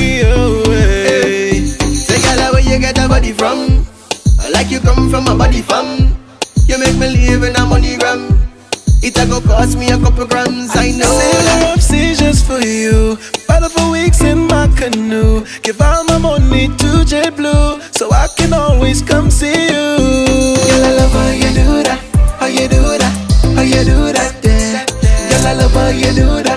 me away. Say, girl, where you get a body from? Like you come from a body farm. You make me live in a money gram. It a go cost me a couple grams, I know. Sailor up seizures for you. Paddle for weeks in my canoe. Give all my money to JetBlue so I can always come see you. Girl, I love how you do that. How you do that. How you do that. Yeah. Girl, I love how you do that.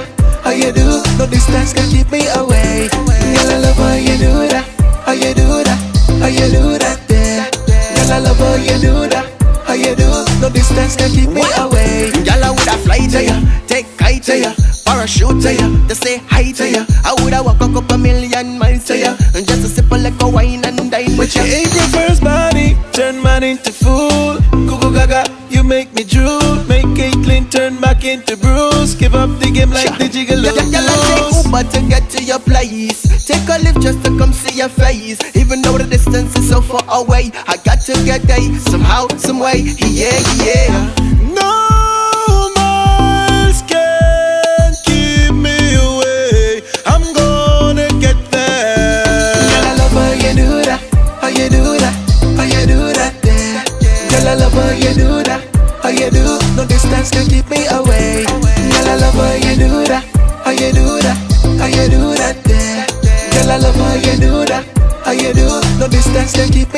How you do. No distance can keep me away. Gyal, I woulda fly to ya, take kite to ya, parachute to ya, to say hi to ya. I woulda walk a couple million miles to ya, and just to sip a like a wine and dine with ya. April first body, turn man into fool. Google Gaga, you make me drool. Make Caitlyn turn back into Bruce. Give up the game like the Gyal, gyal, I take Gigolo. Uber to get to your place. Take a lift just to come see your face. Even though the distance is so far away, I got to get there somehow, some way. Yeah, yeah. No miles can keep me away. I'm gonna get there. Girl, I love how you do that. How you do that. How you do that. Yeah. Girl, I love how you do that. How you do. No distance can keep me away. Girl, I love how you do that. How you do that. How you do that. Yeah. Girl, I love how you do that. How you do. No distance can keep